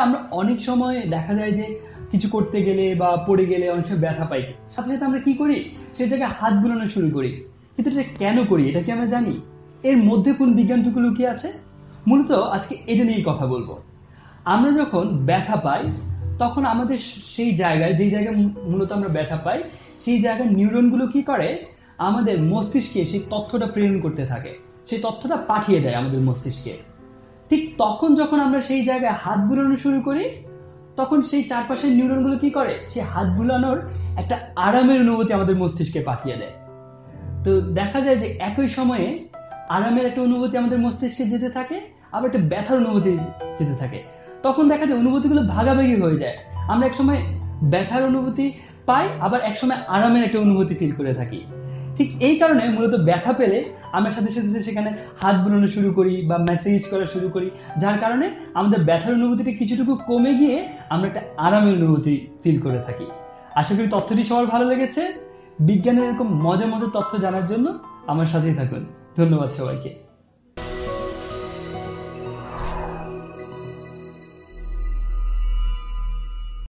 আমরা অনেক সময় দেখা যায় যে কিছু করতে গেলে বা পড়ে গেলে অনেক সময় ব্যথা পাই। সাথে সাথে আমরা কি করি? সেই জায়গায় হাত বুলানো শুরু করি। কিন্তু এটা কেন করি? এটা কি আমরা জানি? এর মধ্যে কোন বিজ্ঞানটুকু লুকিয়ে আছে? মূলত আজকে এটা নিয়েই কথা বলব। আমরা যখন ব্যথা পাই, তখন আমাদের সেই জায়গায়, যেই জায়গায় মূলত আমরা ব্যথা পাই, সেই জায়গায় নিউরনগুলো কি করে? আমাদের মস্তিষ্কে সেই তথ্যটা প্রেরণ করতে থাকে। সেই তথ্যটা পাঠিয়ে দেয় আমাদের মস্তিষ্কে। ঠিক তখন যখন আমরা সেই জায়গায় হাত বুলানো শুরু করি, তখন সেই চারপাশের নিউরনগুলো কি করে? সেই হাত বুলানোর একটা আরামের অনুভূতি আমাদের মস্তিষ্কে পাঠিয়ে দেয়। তো দেখা যায় যে একই সময়ে আরামের একটা অনুভূতি আমাদের মস্তিষ্কে যেতে থাকে, আবার একটা ব্যথার অনুভূতি যেতে থাকে। তখন দেখা যায় অনুভূতিগুলো ভাগাভাগি হয়ে যায়। আমরা এক সময় ব্যথার অনুভূতি পাই, আবার এক সময় আরামের একটা অনুভূতি ফিল করে থাকি। ঠিক এই কারণে মূলত ব্যথা পেলে আমরা সাথে সাথে সেখানে হাত বুলানো শুরু করি বা মেসেজ করা শুরু করি, যার কারণে আমাদের ব্যথার অনুভূতিটা কিছুটুকু কমে গিয়ে আমরা একটা আরামের অনুভূতি ফিল করে থাকি। আশা করি তথ্যটি সবার ভালো লেগেছে। বিজ্ঞানের এরকম মজা মজার তথ্য জানার জন্য আমার সাথেই থাকুন। ধন্যবাদ সবাইকে।